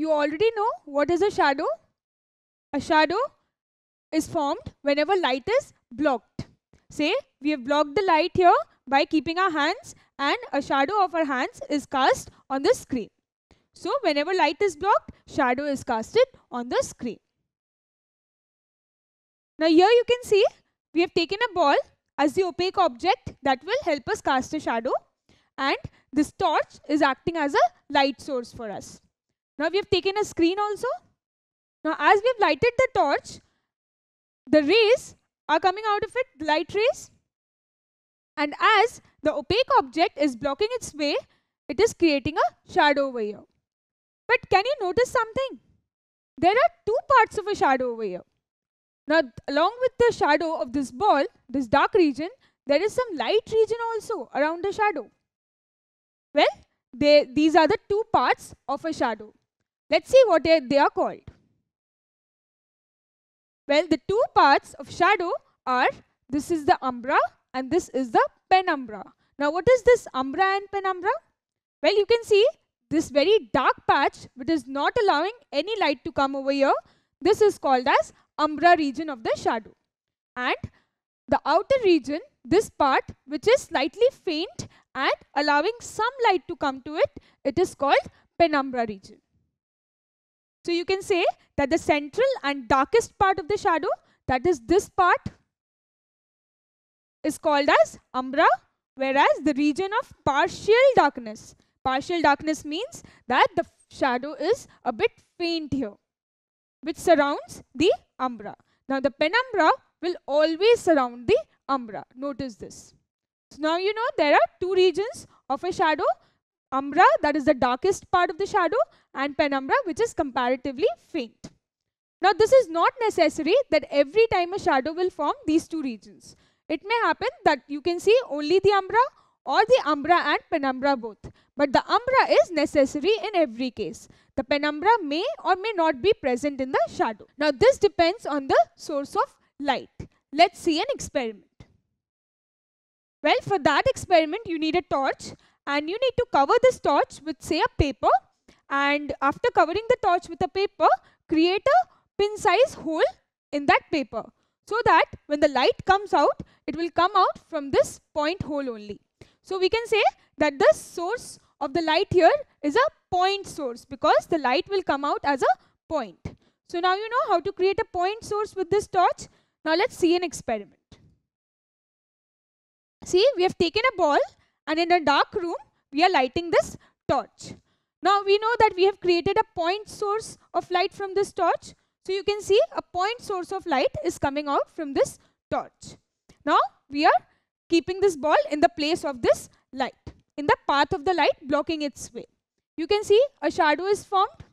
you already know what is a shadow. A shadow is formed whenever light is blocked. Say we have blocked the light here by keeping our hands and a shadow of our hands is cast on the screen. So whenever light is blocked, shadow is casted on the screen. Now here you can see we have taken a ball as the opaque object that will help us cast a shadow and this torch is acting as a light source for us. Now we have taken a screen also. Now as we have lighted the torch, the rays are coming out of it, light rays. And as the opaque object is blocking its way, it is creating a shadow over here. But can you notice something? There are two parts of a shadow over here. Now, along with the shadow of this ball, this dark region, there is some light region also around the shadow. Well, they, these are the two parts of a shadow. Let's see what they, are called. Well, the two parts of shadow are, this is the umbra and this is the penumbra. Now, what is this umbra and penumbra? Well, you can see this very dark patch which is not allowing any light to come over here. This is called as umbra region of the shadow. And the outer region, this part which is slightly faint and allowing some light to come to it, it is called penumbra region. So you can say that the central and darkest part of the shadow, that is this part, is called as umbra, whereas the region of partial darkness, partial darkness means that the shadow is a bit faint here which surrounds the umbra. Now the penumbra will always surround the umbra. Notice this. So now you know there are two regions of a shadow. Umbra that is the darkest part of the shadow and penumbra which is comparatively faint. Now this is not necessary that every time a shadow will form these two regions. It may happen that you can see only the umbra or the umbra and penumbra both. But the umbra is necessary in every case. The penumbra may or may not be present in the shadow. Now this depends on the source of light. Let's see an experiment. Well, for that experiment, you need a torch and you need to cover this torch with say a paper and after covering the torch with a paper, create a pin size hole in that paper so that when the light comes out, it will come out from this point hole only. So we can say that the source of the light here is a point source because the light will come out as a point. So now you know how to create a point source with this torch. Now let's see an experiment. See, we have taken a ball and in a dark room, we are lighting this torch. Now we know that we have created a point source of light from this torch. So you can see a point source of light is coming out from this torch. Now we are keeping this ball in the place of this light in the path of the light blocking its way. You can see a shadow is formed.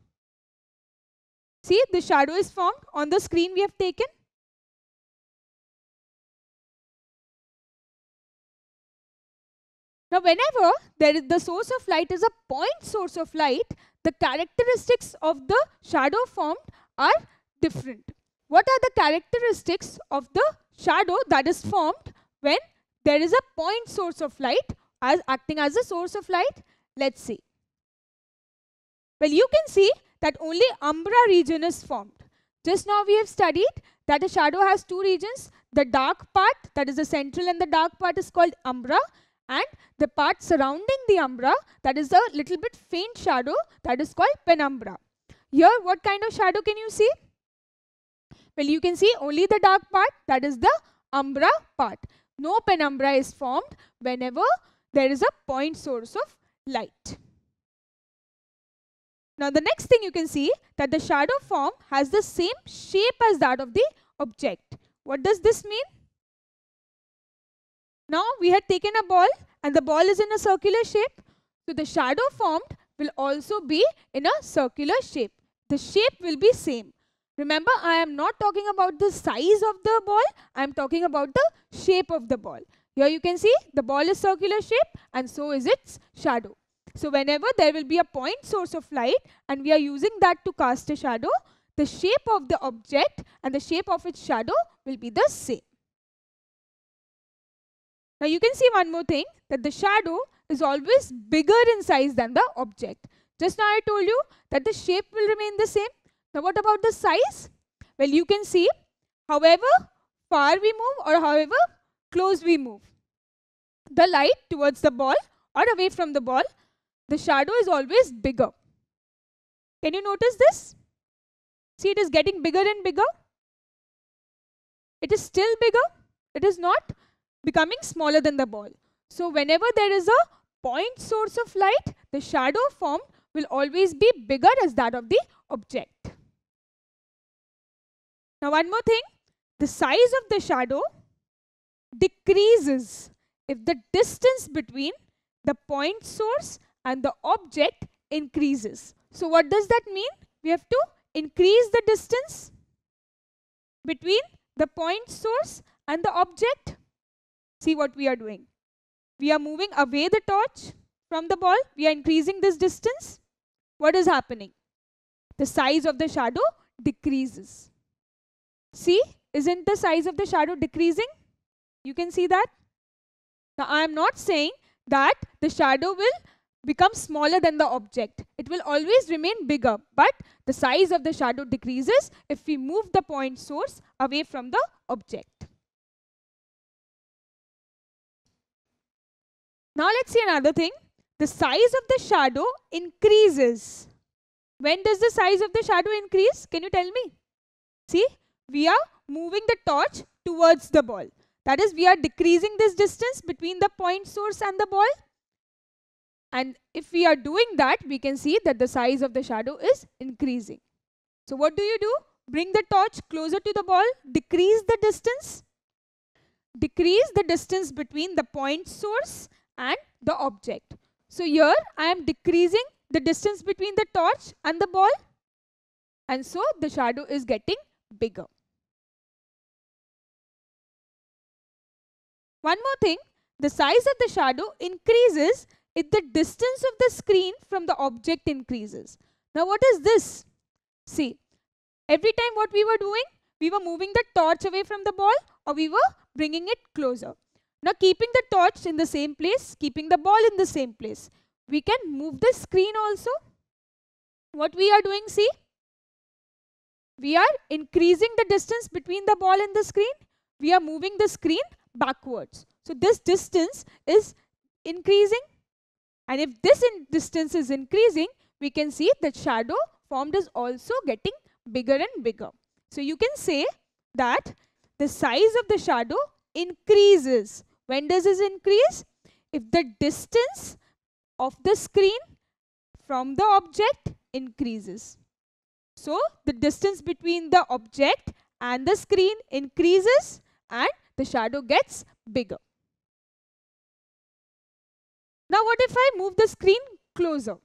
See, the shadow is formed on the screen we have taken. Now, whenever there is the source of light is a point source of light, the characteristics of the shadow formed are different. What are the characteristics of the shadow that is formed when there is a point source of light as acting as a source of light? Let's see. Well, you can see that only umbra region is formed. Just now we have studied that a shadow has two regions. The dark part, that is the central and the dark part is called umbra and the part surrounding the umbra, that is a little bit faint shadow, that is called penumbra. Here, what kind of shadow can you see? Well, you can see only the dark part, that is the umbra part. No penumbra is formed whenever there is a point source of light. Now the next thing you can see that the shadow form has the same shape as that of the object. What does this mean? Now we had taken a ball and the ball is in a circular shape. So the shadow formed will also be in a circular shape. The shape will be same. Remember, I am not talking about the size of the ball. I am talking about the shape of the ball. Here you can see the ball is circular shape and so is its shadow. So whenever there will be a point source of light and we are using that to cast a shadow, the shape of the object and the shape of its shadow will be the same. Now you can see one more thing that the shadow is always bigger in size than the object. Just now I told you that the shape will remain the same. Now what about the size? Well, you can see however far we move or however close we move, the light towards the ball or away from the ball, the shadow is always bigger. Can you notice this? See, it is getting bigger and bigger. It is still bigger. It is not becoming smaller than the ball. So whenever there is a point source of light, the shadow formed will always be bigger as that of the object. Now one more thing, the size of the shadow decreases if the distance between the point source and the object increases. So what does that mean? We have to increase the distance between the point source and the object. See what we are doing. We are moving away the torch from the ball. We are increasing this distance. What is happening? The size of the shadow decreases. See, isn't the size of the shadow decreasing? You can see that. Now, I am not saying that the shadow will become smaller than the object. It will always remain bigger, but the size of the shadow decreases if we move the point source away from the object. Now let's see another thing. The size of the shadow increases. When does the size of the shadow increase? Can you tell me? See, we are moving the torch towards the ball. That is, we are decreasing this distance between the point source and the ball. And if we are doing that, we can see that the size of the shadow is increasing. So what do you do? Bring the torch closer to the ball, decrease the distance. Decrease the distance between the point source and the object. So here I am decreasing the distance between the torch and the ball. And so the shadow is getting bigger. One more thing, the size of the shadow increases if the distance of the screen from the object increases. Now what is this? See, every time what we were doing, we were moving the torch away from the ball or we were bringing it closer. Now keeping the torch in the same place, keeping the ball in the same place, we can move the screen also. What we are doing, see, we are increasing the distance between the ball and the screen. We are moving the screen backwards. So this distance is increasing. And if this distance is increasing, we can see that shadow formed is also getting bigger and bigger. So you can say that the size of the shadow increases. When does this increase? If the distance of the screen from the object increases. So the distance between the object and the screen increases and the shadow gets bigger. Now what if I move the screen closer?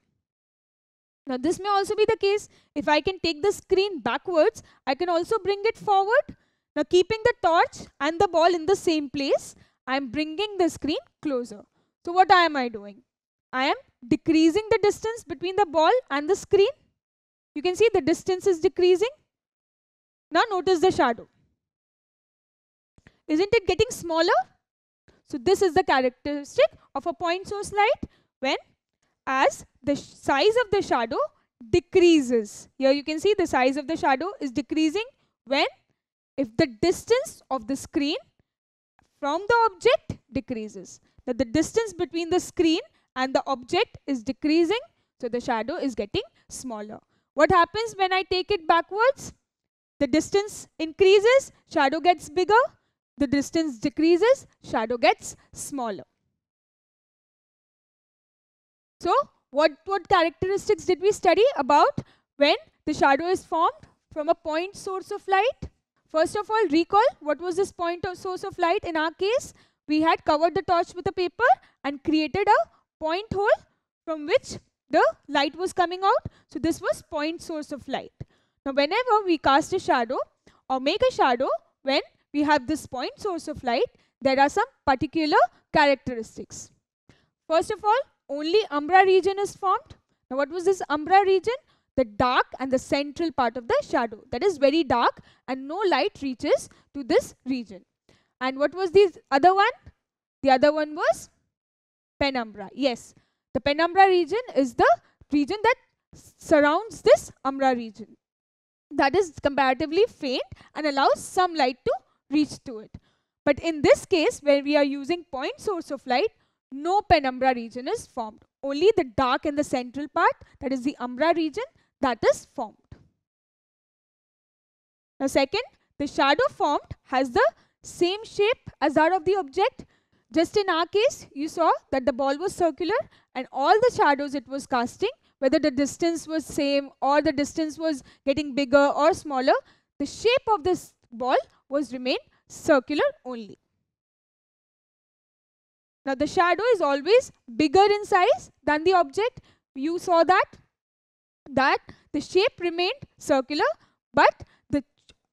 Now this may also be the case. If I can take the screen backwards, I can also bring it forward. Now keeping the torch and the ball in the same place, I am bringing the screen closer. So what am I doing? I am decreasing the distance between the ball and the screen. You can see the distance is decreasing. Now notice the shadow. Isn't it getting smaller? So this is the characteristic of a point source light when as the size of the shadow decreases. Here you can see the size of the shadow is decreasing when if the distance of the screen from the object decreases. That the distance between the screen and the object is decreasing. So the shadow is getting smaller. What happens when I take it backwards? The distance increases, shadow gets bigger. The distance decreases, shadow gets smaller. So what, what characteristics did we study about when the shadow is formed from a point source of light? First of all, recall what was this point of source of light in our case? We had covered the torch with a paper and created a point hole from which the light was coming out. So this was point source of light. Now whenever we cast a shadow or make a shadow when we have this point source of light, there are some particular characteristics. First of all, only umbra region is formed. Now what was this umbra region? The dark and the central part of the shadow. That is very dark and no light reaches to this region. And what was the other one? The other one was penumbra. Yes, the penumbra region is the region that surrounds this umbra region. That is comparatively faint and allows some light to reach to it. But in this case, where we are using point source of light, no penumbra region is formed. Only the dark in the central part, that is the umbra region, that is formed. Now second, the shadow formed has the same shape as that of the object. Just in our case, you saw that the ball was circular and all the shadows it was casting, whether the distance was same or the distance was getting bigger or smaller, the shape of this ball was remain circular only. Now the shadow is always bigger in size than the object. You saw that that the shape remained circular but the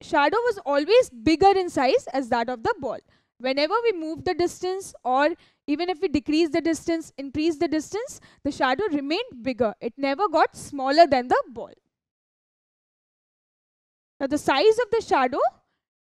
shadow was always bigger in size as that of the ball. Whenever we move the distance or even if we decrease the distance, increase the distance, the shadow remained bigger. It never got smaller than the ball. Now the size of the shadow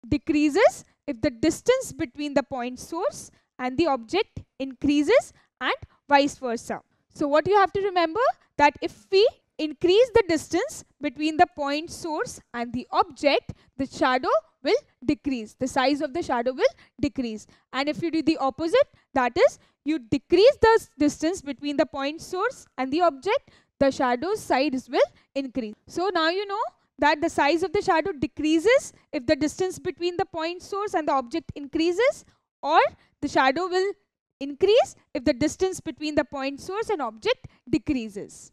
decreases if the distance between the point source and the object increases and vice versa. So what you have to remember that if we increase the distance between the point source and the object, the shadow will decrease. The size of the shadow will decrease. And if you do the opposite, that is, you decrease the distance between the point source and the object, the shadow size will increase. So now you know that the size of the shadow decreases if the distance between the point source and the object increases or the shadow will increase if the distance between the point source and object decreases.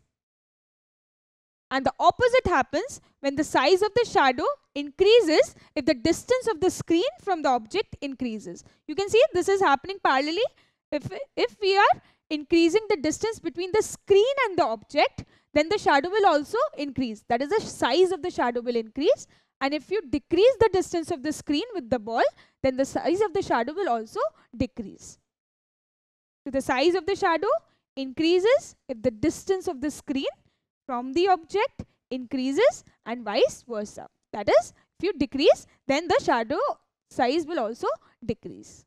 And the opposite happens when the size of the shadow increases if the distance of the screen from the object increases. You can see this is happening parallelly. If, if we are increasing the distance between the screen and the object, then the shadow will also increase. That is the size of the shadow will increase. And if you decrease the distance of the screen with the ball, then the size of the shadow will also decrease. So the size of the shadow increases if the distance of the screen from the object increases and vice versa. That is, if you decrease, then the shadow size will also decrease.